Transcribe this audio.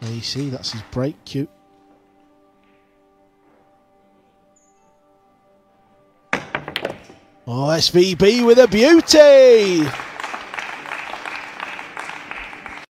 There you see, that's his brake cue. Oh, SVB with a beauty!